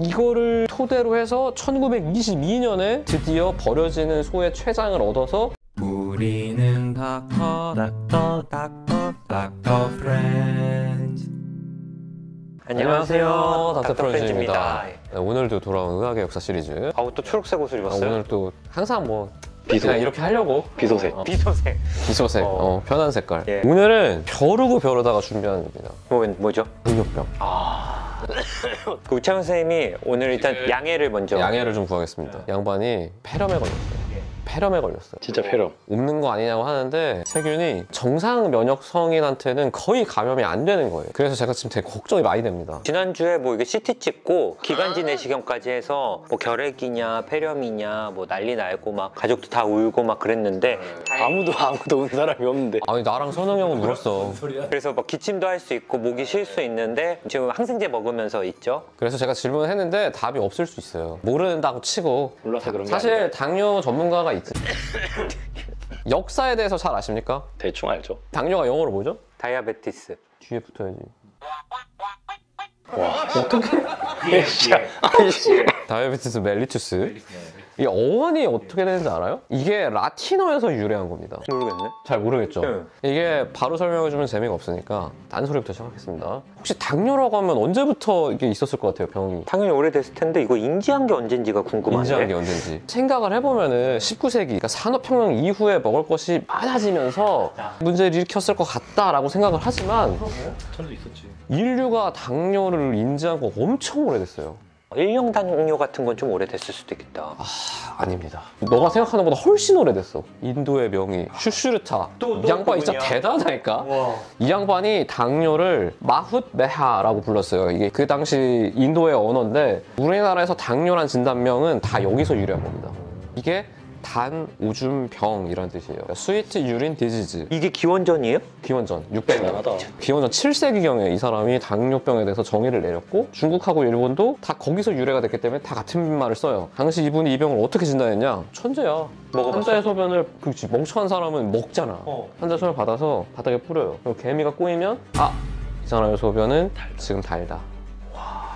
이거를 토대로 해서 1922년에 드디어 버려지는 소의 췌장을 얻어서 우리는 닥터 닥터 닥터 닥터 프렌즈 안녕하세요, 닥터 프렌즈입니다. 네, 오늘도 돌아온 의학의 역사 시리즈 아우 또 초록색 옷을 아, 입었어요? 오늘 또 항상 뭐 비소. 그냥 이렇게 하려고 비소색. 어, 비소색. 비소색, 어. 어, 편한 색깔 예. 오늘은 벼르고 벼르다가 준비하는 겁니다 뭐, 뭐죠? 당뇨병 그 우창훈 선생님이 오늘 일단 양해를 먼저. 양해를 좀 구하겠습니다 양반이 폐렴에 걸렸어요 폐렴에 걸렸어요 진짜 폐렴. 옮는 거 아니냐고 하는데 세균이 정상 면역 성인한테는 거의 감염이 안 되는 거예요. 그래서 제가 지금 되게 걱정이 많이 됩니다. 지난주에 뭐 이게 CT 찍고 기관지 내시경까지 해서 뭐 결핵이냐 폐렴이냐 뭐 난리 날고 막 가족도 다 울고 막 그랬는데 아무도 아무도 온 사람이 없는데. 아니 나랑 선웅 형은 울었어. 그래서 막 기침도 할 수 있고 목이 쉴 수 있는데 지금 항생제 먹으면서 있죠. 그래서 제가 질문을 했는데 답이 없을 수 있어요. 모른다고 치고 몰라서 그런 게 사실 아니라 당뇨 전문가가 있 역사에 대해서 잘 아십니까? 대충 알죠. 당뇨가 영어로 뭐죠? Diabetes. 뒤에 붙어야지. 예, 진짜. Diabetes mellitus. 이 어원이 어떻게 되는지 알아요? 이게 라틴어에서 유래한 겁니다. 모르겠네. 잘 모르겠죠? 네. 이게 바로 설명해주면 재미가 없으니까 딴소리부터 시작하겠습니다. 혹시 당뇨라고 하면 언제부터 이게 있었을 것 같아요, 병이? 당연히 오래됐을 텐데 이거 인지한 게 언젠지가 궁금한데. 인지한 게 언젠지. 생각을 해보면은 19세기, 그러니까 산업혁명 이후에 먹을 것이 많아지면서 문제를 일으켰을 것 같다라고 생각을 하지만 저도 있었지. 인류가 당뇨를 인지한 거 엄청 오래됐어요. 일용 당뇨 같은 건 좀 오래됐을 수도 있겠다. 아, 아닙니다. 너가 생각하는 것보다 훨씬 오래됐어. 인도의 명의 슈슈르타. 또, 또이 양반 진짜 그분이야? 대단하다니까. 이 양반이 당뇨를 마훗 메하라고 불렀어요. 이게 그 당시 인도의 언어인데 우리나라에서 당뇨란 진단명은 다 여기서 유래한 겁니다. 이게 단 오줌병이라는 뜻이에요. 스위트 유린 디지즈. 이게 기원전이에요? 기원전 600년. 대단하다. 기원전 7세기경에 이 사람이 당뇨병에 대해서 정의를 내렸고 중국하고 일본도 다 거기서 유래가 됐기 때문에 다 같은 말을 써요. 당시 이분이 이 병을 어떻게 진단했냐? 천재야. 먹어봤어? 환자의 소변을 그렇지 멍청한 사람은 먹잖아. 어. 환자 손을 받아서 바닥에 뿌려요. 그럼 개미가 꼬이면 아, 이 사람의 소변은 지금 달다.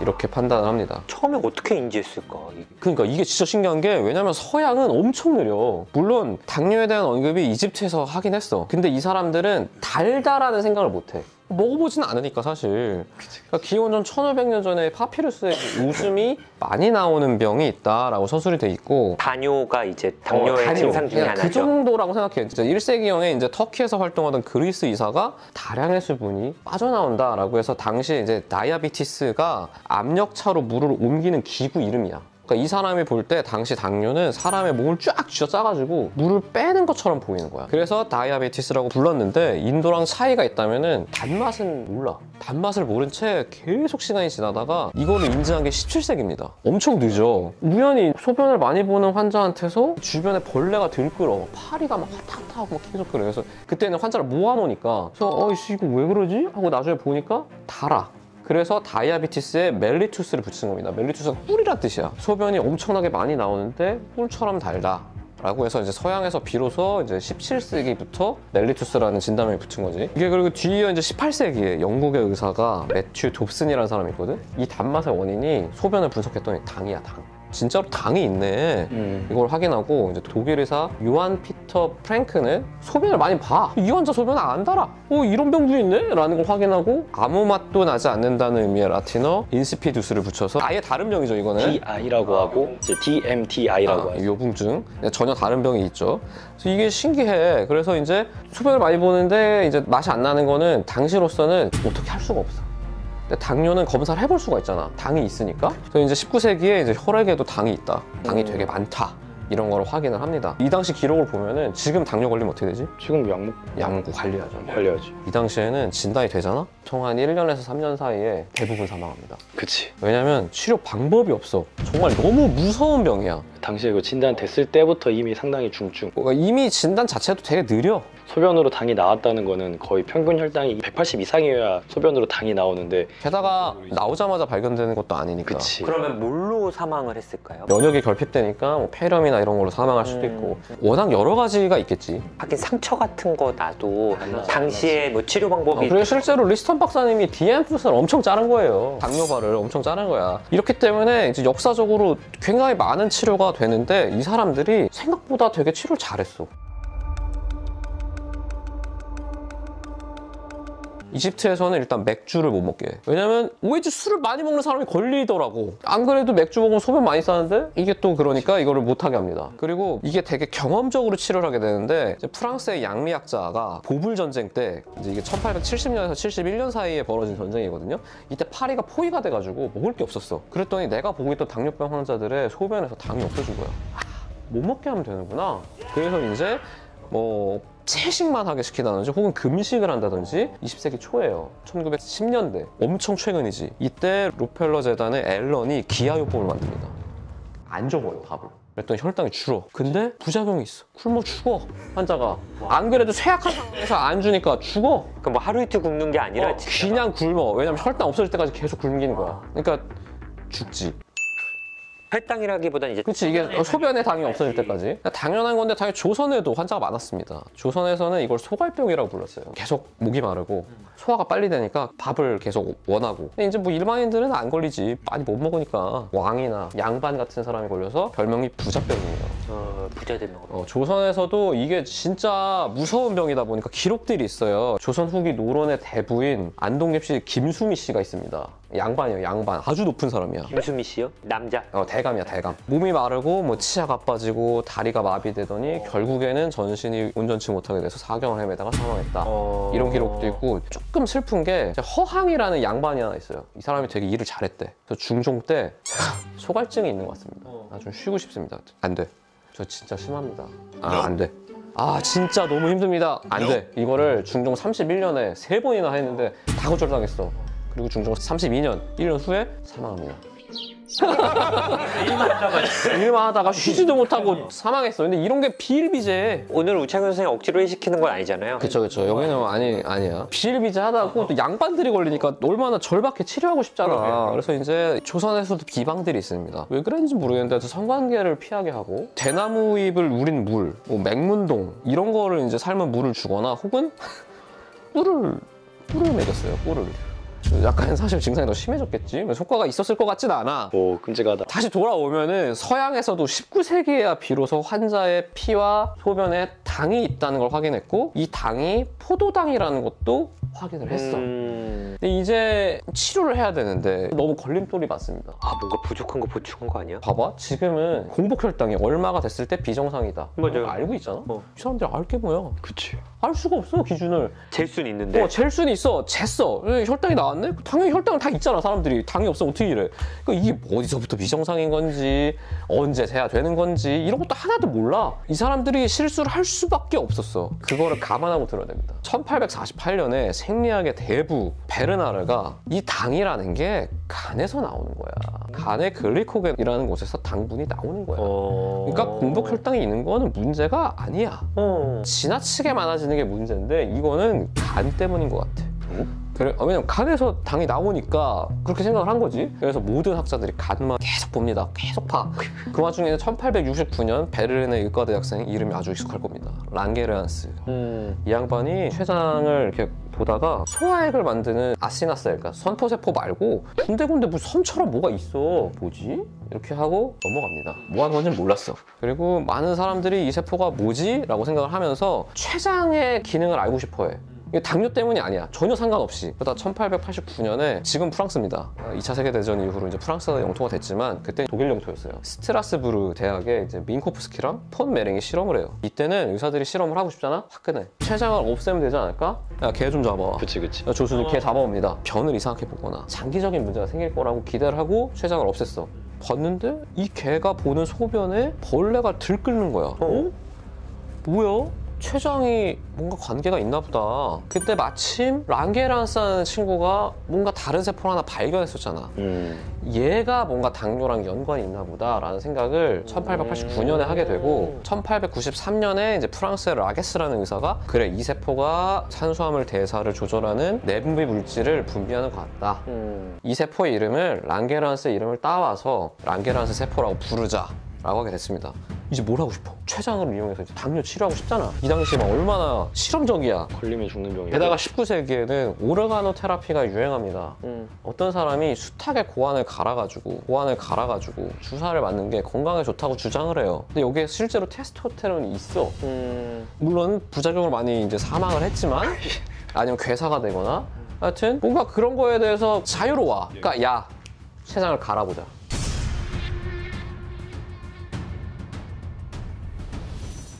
이렇게 판단을 합니다. 처음에 어떻게 인지했을까? 이- 그러니까 이게 진짜 신기한 게 왜냐면 서양은 엄청 느려. 물론 당뇨에 대한 언급이 이집트에서 하긴 했어. 근데 이 사람들은 달다라는 생각을 못 해. 먹어보지는 않으니까 사실. 그러니까 기원전 1500년 전에 파피루스에 우줌이 많이 나오는 병이 있다라고 서술이 돼 있고 다뇨가 이제 당뇨의 어. 증상 중에 그 하나죠. 정도라고 생각해요. 진짜 1세기형에 이제 터키에서 활동하던 그리스 의사가 다량의 수분이 빠져나온다라고 해서 당시에 이제 다이아비티스가 압력차로 물을 옮기는 기구 이름이야. 그러니까 이 사람이 볼 때 당시 당뇨는 사람의 몸을 쫙 쥐어 짜가지고 물을 빼는 것처럼 보이는 거야. 그래서 다이아베티스라고 불렀는데 인도랑 차이가 있다면은 단맛은 몰라. 단맛을 모른 채 계속 시간이 지나다가 이거를 인지한 게 17세기입니다. 엄청 늦어. 우연히 소변을 많이 보는 환자한테서 주변에 벌레가 들끓어. 파리가 막 화타타 하고 막 계속 그래. 그래서 그때는 환자를 모아놓으니까 그래서 어이씨 이거 왜 그러지? 하고 나중에 보니까 달아. 그래서 Diabetes에 mellitus를 붙인 겁니다. Mellitus가 꿀이란 뜻이야. 소변이 엄청나게 많이 나오는데 꿀처럼 달다. 라고 해서 이제 서양에서 비로소 이제 17세기부터 mellitus라는 진단명이 붙은 거지. 이게 그리고 뒤에 이제 18세기에 영국의 의사가 매튜 돕슨이라는 사람이 있거든. 이 단맛의 원인이 소변을 분석했더니 당이야, 당. 진짜로 당이 있네. 음. 이걸 확인하고 이제 독일 의사 요한 피터 프랭크는 소변을 많이 봐. 이 환자 소변 안 달아. 어 이런 병도 있네? 라는 걸 확인하고 아무 맛도 나지 않는다는 의미의 라틴어 insipidus를 붙여서 아예 다른 병이죠 이거는. DI라고 하고 이제 DM DI라고 아, 하죠. 요붕증 전혀 다른 병이 있죠. 그래서 이게 신기해. 그래서 이제 소변을 많이 보는데 이제 맛이 안 나는 거는 당시로서는 어떻게 할 수가 없어. 근데 당뇨는 검사를 해볼 수가 있잖아. 당이 있으니까. 그래서 이제 19세기에 이제 혈액에도 당이 있다. 당이 되게 많다. 이런 거를 확인을 합니다. 이 당시 기록을 보면은 지금 당뇨 걸리면 어떻게 되지? 지금 약먹 약먹고 관리하죠. 관리하지. 이 당시에는 진단이 되잖아? 보통 한 1년에서 3년 사이에 대부분 사망합니다. 그치. 왜냐면 치료 방법이 없어. 정말 너무 무서운 병이야. 당시에 그 진단 됐을 때부터 이미 상당히 중증. 이미 진단 자체도 되게 느려. 소변으로 당이 나왔다는 거는 거의 평균 혈당이 180 이상이어야 소변으로 당이 나오는데 게다가 나오자마자 발견되는 것도 아니니까. 그치. 그러면 뭘로 사망을 했을까요? 면역이 결핍되니까 뭐 폐렴이나 이런 걸로 사망할 수도 음. 있고 워낙 여러 가지가 있겠지. 하긴 상처 같은 거 나도 당시에 뭐 치료 방법이 어, 그리고 실제로 리스턴 박사님이 DM foot을 엄청 자른 거예요. 당뇨발을 엄청 자른 거야. 이렇기 때문에 이제 역사적으로 굉장히 많은 치료가 되는데 이 사람들이 생각보다 되게 치료를 잘했어. 이집트에서는 일단 맥주를 못 먹게 해. 왜냐면 오히려 술을 많이 먹는 사람이 걸리더라고. 안 그래도 맥주 먹으면 소변 많이 싸는데 이게 또 그러니까 이거를 못하게 합니다. 그리고 이게 되게 경험적으로 치료를 하게 되는데 프랑스의 양리학자가 보불 전쟁 때 이제 이게 1870년에서 71년 사이에 벌어진 전쟁이거든요. 이때 파리가 포위가 돼가지고 먹을 게 없었어. 그랬더니 내가 보고 있던 당뇨병 환자들의 소변에서 당이 없어진 거야. 아, 못 먹게 하면 되는구나. 그래서 이제 뭐 채식만 하게 시키다든지 혹은 금식을 한다든지 20세기 초예요. 1910년대. 엄청 최근이지. 이때 로펠러 재단의 앨런이 기아요법을 만듭니다. 안 줘버려 밥을. 그랬더니 혈당이 줄어. 근데 부작용이 있어. 굶어 죽어 환자가. 안 그래도 쇠약한 상황에서 안 주니까 죽어. 그뭐 하루 이틀 굶는 게 아니라 어, 진짜 그냥 굶어. 왜냐면 혈당 없어질 때까지 계속 굶기는 거야. 그러니까 죽지. 혈당이라기보다는 이제 그렇지 이게 소변에 당이 없어질 때까지. 당연한 건데 당연히 조선에도 환자가 많았습니다. 조선에서는 이걸 소갈병이라고 불렀어요. 계속 목이 마르고 소화가 빨리 되니까 밥을 계속 원하고. 근데 이제 뭐 일반인들은 안 걸리지. 많이 못 먹으니까 왕이나 양반 같은 사람이 걸려서 별명이 부자병이에요. 어, 부자 되면 어, 조선에서도 이게 진짜 무서운 병이다 보니까 기록들이 있어요. 조선 후기 노론의 대부인 안동립시 김수미 씨가 있습니다. 양반이에요, 양반. 아주 높은 사람이야. 김수미 씨요? 남자. 어, 대감이야, 대감. 몸이 마르고 뭐 치아가 빠지고 다리가 마비되더니 결국에는 전신이 온전치 못하게 돼서 사경을 헤매다가 사망했다. 어... 이런 기록도 있고 조금 슬픈 게 허항이라는 양반이 하나 있어요. 이 사람이 되게 일을 잘했대. 그래서 중종 때 소갈증이 있는 것 같습니다. 나좀 쉬고 싶습니다. 안 돼. 저 진짜 심합니다. 아, 안 돼. 아, 진짜 너무 힘듭니다. 안 돼. 이거를 중종 31년에 세 번이나 했는데 다 거절당했어. 그리고 중종 32년, 1년 후에 사망합니다. 일만 하다가 쉬지도 못하고 사망했어. 근데 이런 게 비일비재. 오늘 우창현 선생님 억지로 회식시키는 건 아니잖아요. 그쵸 그쵸 여기는 아니 아니야 비일비재하다고 또 양반들이 걸리니까 얼마나 절박해 치료하고 싶잖아 그래서 이제 조선에서도 비방들이 있습니다 왜 그랬는지 모르겠는데 저 성관계를 피하게 하고 대나무 잎을 우린 물, 뭐 맹문동 이런 거를 이제 삶은 물을 주거나 혹은 꿀을 꿀을 먹였어요 꿀을 약간 사실 증상이 더 심해졌겠지 효과가 있었을 것 같진 않아 오 끔찍하다. 다시 돌아오면은 서양에서도 19세기에야 비로소 환자의 피와 소변에 당이 있다는 걸 확인했고 이 당이 포도당이라는 것도 확인을 했어. 음... 근데 이제 치료를 해야 되는데 너무 걸림돌이 많습니다. 아 뭔가 부족한 거 보충한 거 아니야? 봐봐 지금은 공복 혈당이 얼마가 됐을 때 비정상이다. 맞아요. 알고 있잖아. 어. 이 사람들이 알게 뭐야? 그치. 알 수가 없어 기준을. 잴 수는 있는데 어, 잴 수는 있어. 쟀어. 에, 혈당이 나왔네? 당연히 혈당은 다 있잖아, 사람들이. 당이 없으면 어떻게 이래. 그러니까 이게 어디서부터 비정상인 건지, 언제 세야 되는 건지, 이런 것도 하나도 몰라. 이 사람들이 실수를 할 수밖에 없었어. 그거를 감안하고 들어야 됩니다. 1848년에 생리학의 대부, 베르나르가 이 당이라는 게 간에서 나오는 거야. 간의 글리코겐이라는 곳에서 당분이 나오는 거야. 어... 그러니까 공복 혈당이 있는 거는 문제가 아니야. 어... 지나치게 많아지는 게 문제인데 이거는 간 때문인 것 같아. 그래, 어, 왜냐면 간에서 당이 나오니까 그렇게 생각을 한 거지. 그래서 모든 학자들이 간만 계속 봅니다. 계속 봐. 그 와중에 1869년 베를린의 의과 대학생 이름이 아주 익숙할 겁니다. 랑게르한스. 음... 이 양반이 췌장을 이렇게 보다가 소화액을 만드는 아시나셀, 그러니까 선포세포 말고 군데군데 무슨 섬처럼 뭐가 있어. 뭐지? 이렇게 하고 넘어갑니다. 뭐 하는 건지 몰랐어. 그리고 많은 사람들이 이 세포가 뭐지? 라고 생각을 하면서 췌장의 기능을 알고 싶어 해. 이게 당뇨 때문이 아니야. 전혀 상관없이. 그러다 1889년에 지금 프랑스입니다. 2차 세계대전 이후로 이제 프랑스가 영토가 됐지만 그때 독일 영토였어요. 스트라스부르 대학에 이제 민코프스키랑 폰 메링이 실험을 해요. 이때는 의사들이 실험을 하고 싶잖아? 화끈해. 췌장을 없애면 되지 않을까? 야, 개 좀 잡아. 그치 그치. 야, 조수는 개 잡아옵니다. 변을 이상하게 보거나 장기적인 문제가 생길 거라고 기대를 하고 췌장을 없앴어. 봤는데 이 개가 보는 소변에 벌레가 들끓는 거야. 어? 뭐야? 췌장이 뭔가 관계가 있나 보다. 그때 마침 랑게란스라는 친구가 뭔가 다른 세포를 하나 발견했었잖아. 음. 얘가 뭔가 당뇨랑 연관이 있나 보다라는 생각을 1889년에 하게 되고 1893년에 이제 프랑스의 라게스라는 의사가 그래 이 세포가 탄수화물 대사를 조절하는 내분비 물질을 분비하는 것 같다. 음. 이 세포의 이름을 랑게란스 이름을 따와서 랑게란스 세포라고 부르자 라고 하게 됐습니다. 이제 뭘 하고 싶어? 췌장을 이용해서 이제 당뇨 치료하고 싶잖아. 이 당시에 막 얼마나 실험적이야. 걸리면 죽는 병이. 게다가 19세기에는 오르가노 테라피가 유행합니다. 음. 어떤 사람이 숱하게 고환을 갈아가지고 고환을 갈아가지고 주사를 맞는 게 건강에 좋다고 주장을 해요. 근데 여기에 실제로 테스토스테론이 있어. 음. 물론 부작용을 많이 이제 사망을 했지만 아니면 괴사가 되거나 하여튼 뭔가 그런 거에 대해서 자유로워. 그러니까 야 췌장을 갈아보자.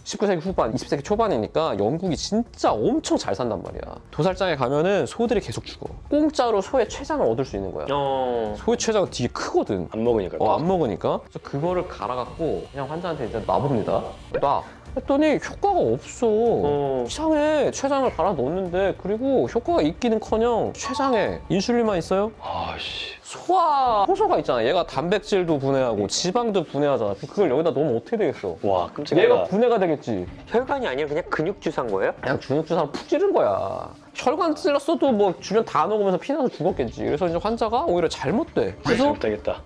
19세기 후반, 20세기 초반이니까 영국이 진짜 엄청 잘 산단 말이야. 도살장에 가면은 소들이 계속 죽어. 공짜로 소의 췌장을 얻을 수 있는 거야. 어. 소의 췌장은 되게 크거든. 안 먹으니까. 어, 안 먹으니까. 그래서 그거를 갈아갖고 그냥 환자한테 이제 놔봅니다. 놔. 했더니 효과가 없어. 어. 췌장에 췌장을 갈아 넣었는데 그리고 효과가 있기는커녕 췌장에 인슐린만 있어요? 아씨. 소화 효소가 있잖아. 얘가 단백질도 분해하고 지방도 분해하잖아. 그걸 여기다 넣으면 어떻게 되겠어? 와 끔찍하다. 얘가 분해가 되겠지. 혈관이 아니라 그냥 근육 주사인 거예요? 그냥 근육 주사를 푹 찌른 거야. 혈관 찔렀어도 뭐 주변 다 녹으면서 피나서 죽었겠지. 그래서 이제 환자가 오히려 잘못돼. 그래서.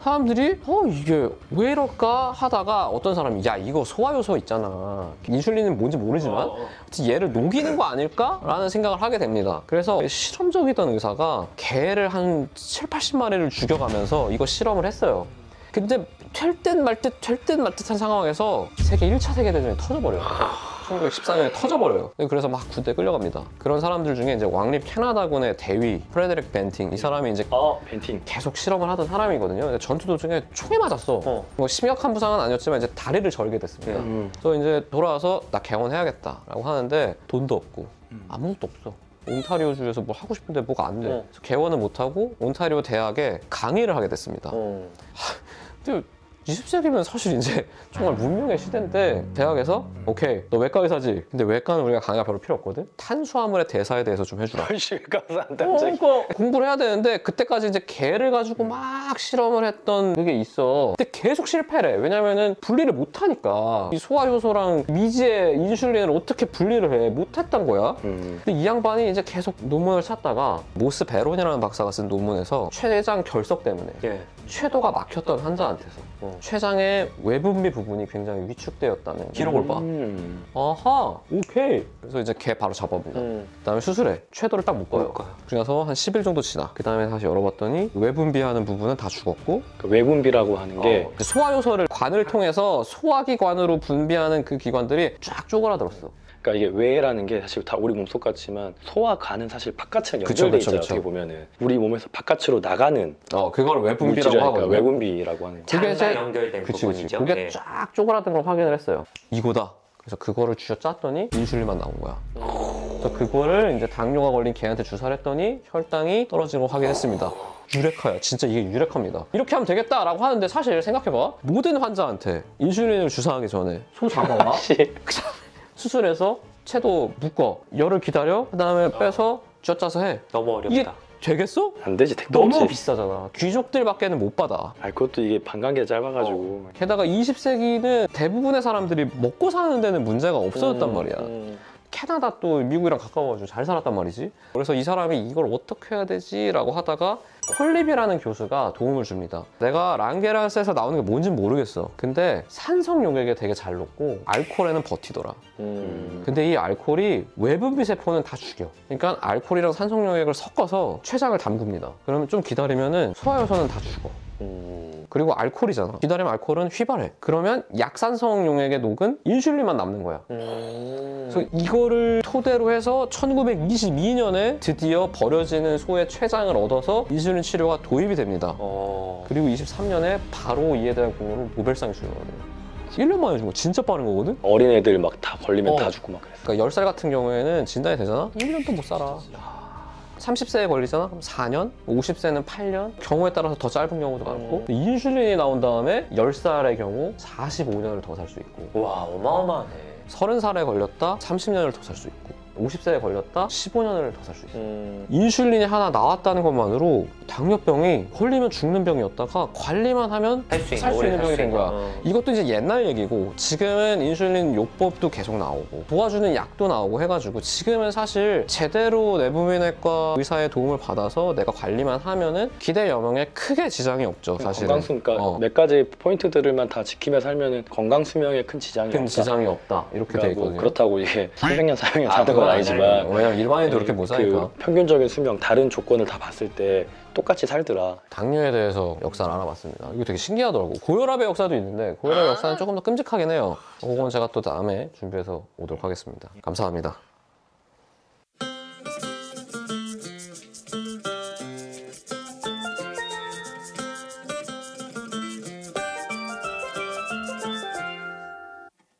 사람들이 어 이게 왜 이럴까 하다가 어떤 사람이 야 이거 소화 요소 있잖아 인슐린은 뭔지 모르지만 하여튼 얘를 녹이는 거 아닐까라는 생각을 하게 됩니다. 그래서 실험적이던 의사가 개를 한 7, 80마리를 죽여가면서 이거 실험을 했어요. 근데 될 듯 말 듯 될 듯 말 듯한 상황에서 세계 1차 세계대전이 터져버려요 1914년에 터져버려요. 그래서 막 군대 끌려갑니다. 그런 사람들 중에 이제 왕립 캐나다군의 대위 프레데릭 밴팅 이 사람이 이제 아 밴팅. 계속 실험을 하던 사람이거든요. 전투 도중에 총에 맞았어. 어. 뭐 심각한 부상은 아니었지만 이제 다리를 절게 됐습니다. 음. 그래서 이제 돌아와서 나 개원해야겠다라고 하는데 돈도 없고 아무것도 없어. 온타리오 주에서 뭐 하고 싶은데 뭐가 안 돼. 어. 개원을 못 하고 온타리오 대학에 강의를 하게 됐습니다. 어. 근데 20세기면 사실 이제 정말 문명의 시대인데 대학에서 오케이 너 외과 의사지. 근데 외과는 우리가 강의가 별로 필요 없거든. 탄수화물의 대사에 대해서 좀 해주라. 한다. 어. 그러니까 공부를 해야 되는데 그때까지 이제 개를 가지고 막 실험을 했던 그게 있어. 근데 계속 실패래. 왜냐면은 분리를 못 하니까 이 소화 효소랑 미지의 인슐린을 어떻게 분리를 해? 못 했던 거야. 음. 근데 이 양반이 이제 계속 논문을 찾다가 모스 베론이라는 박사가 쓴 논문에서 췌장 결석 때문에 예. 췌도가 막혔던 환자한테서 어. 췌장의 외분비 부분이 굉장히 위축되었다는 기록을 봐. 음. 아하, 오케이. 그래서 이제 걔 바로 잡아봅니다. 음. 그다음에 수술해. 쇄도를 딱 묶어요. 묶어요. 그래서 한 10일 정도 지나. 그다음에 다시 열어봤더니 외분비하는 부분은 다 죽었고 그 외분비라고 하는 게 어, 소화 요소를 관을 통해서 소화기관으로 분비하는 그 기관들이 쫙 쪼그라들었어. 그러니까 이게 외라는 게 사실 다 우리 몸 속 같지만 소화관은 사실 바깥이랑 그쵸, 연결돼 그쵸, 있잖아요. 그쵸. 어떻게 보면은 우리 몸에서 바깥으로 나가는 어, 그걸 외분비라고 물질이니까 하거든요. 외분비라고 하는 거. 그게 장과 이제- 연결된 그치, 그치. 부분이죠. 그게 예. 쫙 쪼그라든 걸 확인을 했어요. 이거다. 그래서 그거를 쥐어 짰더니 인슐린만 나온 거야. 그래서 그거를 이제 당뇨가 걸린 개한테 주사를 했더니 혈당이 떨어지는 걸 확인했습니다. 유레카야. 진짜 이게 유레카입니다. 이렇게 하면 되겠다라고 하는데 사실 생각해봐. 모든 환자한테 인슐린을 주사하기 전에 소 잡아와. 수술해서 채도 묶어. 열을 기다려. 그 다음에 빼서 쥐어 짜서 해. 너무 어렵다. 되겠어? 안 되지 택도 너무 없지. 비싸잖아. 귀족들밖에는 못 받아. 아 그것도 이게 반감기가 짧아가지고 게다가 20세기는 대부분의 사람들이 먹고 사는 데는 문제가 없어졌단 음, 말이야. 음. 캐나다 또 미국이랑 가까워가지고 잘 살았단 말이지. 그래서 이 사람이 이걸 어떻게 해야 되지 라고 하다가 콜립이라는 교수가 도움을 줍니다. 내가 랑게란스에서 나오는 게 뭔진 모르겠어. 근데 산성 용액에 되게 잘 녹고 알코올에는 버티더라. 음. 근데 이 알코올이 외분비 세포는 다 죽여. 그러니까 알코올이랑 산성 용액을 섞어서 췌장을 담굽니다. 그러면 좀 기다리면 은 소화효소는 다 죽어. 음. 그리고 알코올이잖아. 기다리면 알코올은 휘발해. 그러면 약산성 용액에 녹은 인슐린만 남는 거야. 음. 그래서 이거를 토대로 해서 1922년에 드디어 버려지는 소의 췌장을 얻어서 인슐린 치료가 도입이 됩니다. 어. 그리고 23년에 바로 이에 대한 공로로 노벨상이 주어거든요. 1년 만에 준 거 진짜 빠른 거거든? 어린애들 막 다 걸리면 어. 다 죽고 막 그랬어. 그러니까 10살 같은 경우에는 진단이 되잖아? 1년도 못 살아. 30세에 걸리잖아? 그럼 4년? 50세는 8년? 경우에 따라서 더 짧은 경우도 많고 인슐린이 나온 다음에 10살의 경우 45년을 더 살 수 있고 와 어마어마하네. 30살에 걸렸다 30년을 더 살 수 있고 50세에 걸렸다 15년을 더 살 수 있고 음, 인슐린이 하나 나왔다는 것만으로 당뇨병이 걸리면 죽는 병이었다가 관리만 하면 할수 있는, 살수 있는 살 병이 수된 있는. 거야. 어. 이것도 이제 옛날 얘기고 지금은 인슐린 요법도 계속 나오고 도와주는 약도 나오고 해가지고 지금은 사실 제대로 내부민외과 의사의 도움을 받아서 내가 관리만 하면은 기대 여명에 크게 지장이 없죠 사실은 건강 수명 그러니까 어. 몇 가지 포인트들만 다 지키며 살면은 건강 수명에 큰 지장이 큰 없다. 지장이 없다 이렇게 돼 그러니까 뭐 있거든요 그렇다고 이게 300년 400년 아, 사는 건 아니지만 아니에요. 왜냐면 일반인도 이렇게 못 사니까 그 평균적인 수명 다른 조건을 다 봤을 때 똑같이 살더라. 당뇨에 대해서 역사를 알아봤습니다. 이거 되게 신기하더라고. 고혈압의 역사도 있는데 고혈압 의 역사는 조금 더 끔찍하긴 해요. 그건 제가 또 다음에 준비해서 오도록 하겠습니다. 감사합니다.